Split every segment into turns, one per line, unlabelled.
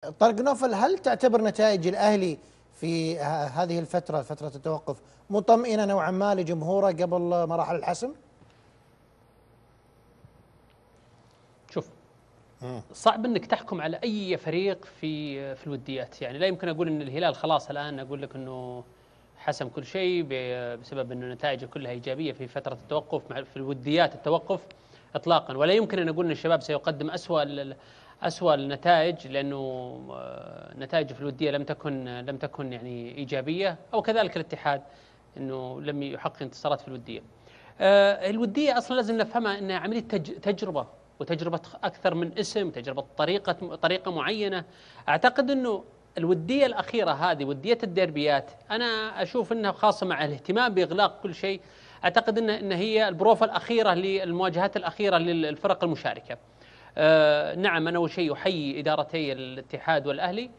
طارق نوفل هل تعتبر نتائج الأهلي في هذه الفترة فترة التوقف مطمئنة نوعا ما لجمهوره قبل مراحل الحسم؟
شوف صعب إنك تحكم على أي فريق في في الوديات. يعني لا يمكن أقول إن الهلال خلاص الآن أقول لك إنه حسم كل شيء بسبب إنه نتائجه كلها إيجابية في فترة التوقف في الوديات التوقف اطلاقا. ولا يمكن أن أقول إن الشباب سيقدم اسوء اسوء النتائج لأنه آه، نتائجه في الوديه لم تكن لم تكن يعني إيجابية أو كذلك الاتحاد إنه لم يحقق انتصارات في الوديه. آه، الودية أصلا لازم نفهمها إنها عملية تج- تجربة وتجربة أكثر من اسم، تجربة طريقة طريقة معينة، أعتقد إنه الودية الأخيرة هذه ودية الديربيات أنا أشوف إنها خاصة مع الاهتمام بإغلاق كل شيء أعتقد ان ان هي البروفة الأخيرة للمواجهات الأخيرة للفرق المشاركة. آه نعم أنا أول شيء أحيي إدارتي الاتحاد والأهلي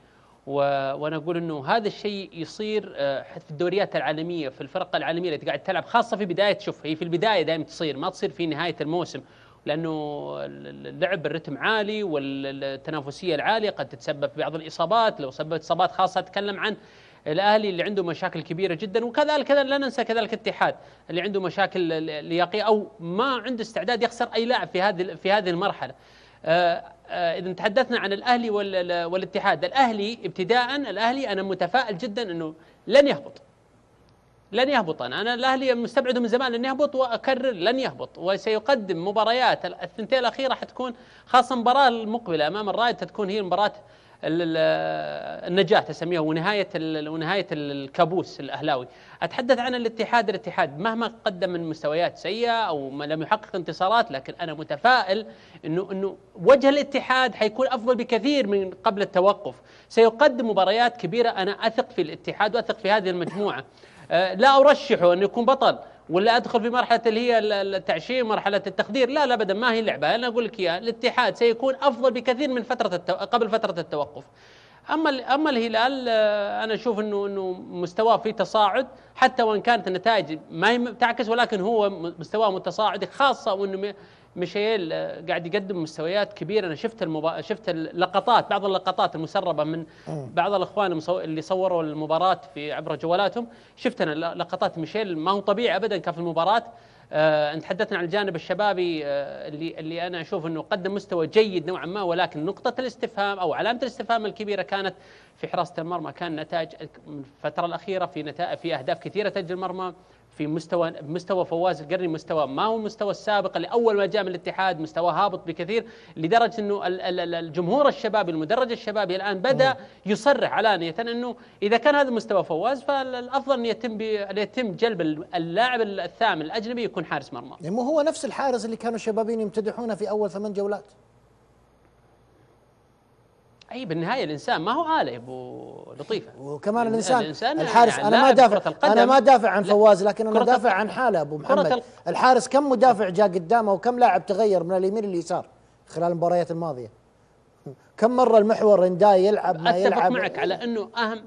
و... وأنا أقول إنه هذا الشيء يصير آه، في الدوريات العالمية في الفرق العالمية اللي قاعد تلعب خاصة في بداية شوف هي في البداية دائما تصير ما تصير في نهاية الموسم لأنه اللعب الرتم عالي والتنافسية العالية قد تتسبب في بعض الإصابات لو سببت إصابات خاصة أتكلم عن الأهلي اللي عنده مشاكل كبيرة جدا وكذلك كذا لا ننسى كذلك الاتحاد اللي عنده مشاكل لياقيه أو ما عنده استعداد يخسر أي لاعب في هذه في هذه المرحلة. إذا تحدثنا عن الأهلي وال- والاتحاد. الأهلي ابتداء الأهلي أنا متفائل جدا إنه لن يهبط. لن يهبط. أنا أنا الأهلي مستبعده من زمان لن يهبط وأكرر لن يهبط. وسيقدم مباريات. الثنتين الأخيرة حتكون خاصة المباراة المقبلة أمام الرائد تكون هي مباراه ال- ال- النجاح تسميها ونهاية ال- ونهاية الكابوس الأهلاوي. أتحدث عن الاتحاد الاتحاد مهما قدم من مستويات سيئة أو ما لم يحقق انتصارات لكن أنا متفائل انه إنه وجه الاتحاد حيكون أفضل بكثير من قبل التوقف. سيقدم مباريات كبيرة أنا أثق في الاتحاد وأثق في هذه المجموعة. آه، لا أرشحه انه يكون بطل. ولا أدخل في مرحلة اللي هي ال- التعشير مرحلة التقدير لا لا ابدا ما هي اللعبة. أنا أقول لك إياها الاتحاد سيكون أفضل بكثير من فترة التو... قبل فترة التوقف. أما أما الهلال آه، أنا أشوف انه إنه مستواه في تصاعد حتى وإن كانت النتائج ما تعكس ولكن هو مستواه متصاعد خاصة وإنه ميشيل آه، قاعد يقدم مستويات كبيرة. أنا شفت المبا... شفت اللقطات بعض اللقطات المسربة من بعض الأخوان المصو... اللي صوروا المباراة في عبر جوالاتهم. شفت أنا لقطات ميشيل ما هو طبيعي ابدا كان في المباراة. آه تحدثنا عن الجانب الشبابي آه اللي اللي أنا أشوف إنه قدم مستوى جيد نوعا ما ولكن نقطة الاستفهام أو علامة الاستفهام الكبيرة كانت في حراسة المرمى. كان نتائج الفترة الأخيرة في نتائج في أهداف كثيرة تسجل المرمى. في مستوى مستوى فواز القرني مستوى ما هو المستوى السابق اللي أول ما جاء من الاتحاد مستوى هابط بكثير لدرجة إنه ال- ال- ال- الجمهور الشبابي المدرج الشبابي الآن بدأ يصرح علانية إنه إذا كان هذا مستوى فواز فالأفضل أن يتم أن يتم جلب اللاعب الثامن الأجنبي يكون حارس مرمى.
يعني مو هو نفس الحارس اللي كانوا الشبابين يمتدحونه في أول ثمان جولات؟
أي بالنهاية الإنسان ما هو آلة أبو لطيفة.
وكمان
ال-
الإنسان,
الإنسان
الحارس
يعني
أنا ما دافع أنا ما دافع عن فواز لكن
أنا
دافع عن حاله
أبو
محمد.
ال-
الحارس كم مدافع جاء قدامه وكم لاعب تغير من اليمين لليسار خلال المباريات الماضية؟ كم مرة المحور انداي يلعب ما
أتفق
يلعب؟
معك على أنه أهم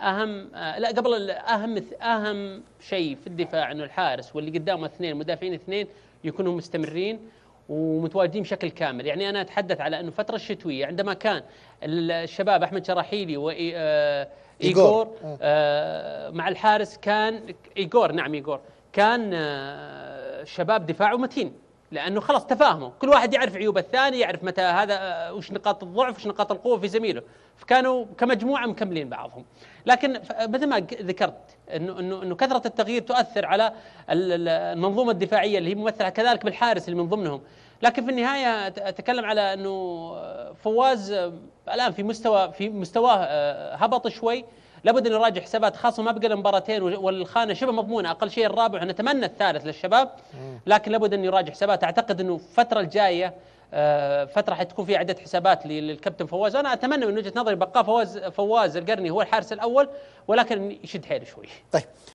أهم آه لا قبل أهم أهم شيء في الدفاع إنه الحارس واللي قدامه اثنين مدافعين اثنين يكونوا مستمرين. ومتواجدين بشكل كامل. يعني أنا أتحدث على أنه الفترة الشتوية عندما كان ال- الشباب أحمد شراحيلي و آه،
إيغور.
ايجور آه مع الحارس كان ايجور نعم ايجور كان آه شباب دفاعه متين لأنه خلاص تفاهموا. كل واحد يعرف عيوب الثاني يعرف متى هذا آه، وش نقاط الضعف وش نقاط القوة في زميله. فكانوا كمجموعة مكملين بعضهم. لكن مثل ما ذكرت إنه إنه إنه كثرة التغيير تؤثر على ال- ال- المنظومة الدفاعية اللي هي ممثلة كذلك بالحارس اللي من ضمنهم. لكن في النهاية أتكلم على إنه آه، فواز آه، الآن في مستوى في مستواه هبط شوي. لابد ان يراجع حسابات خاصة ما بقى مباراتين والخانة شبه مضمونة. أقل شيء الرابع ونتمنى الثالث للشباب لكن لابد ان يراجع حسابات. أعتقد إنه الفترة الجاية آه، فترة حتكون فيها عدة حسابات لل- للكابتن فواز. أنا أتمنى من وجهة نظري بقاء فواز فواز القرني هو الحارس الأول ولكن يشد حيله شوي.
طيب.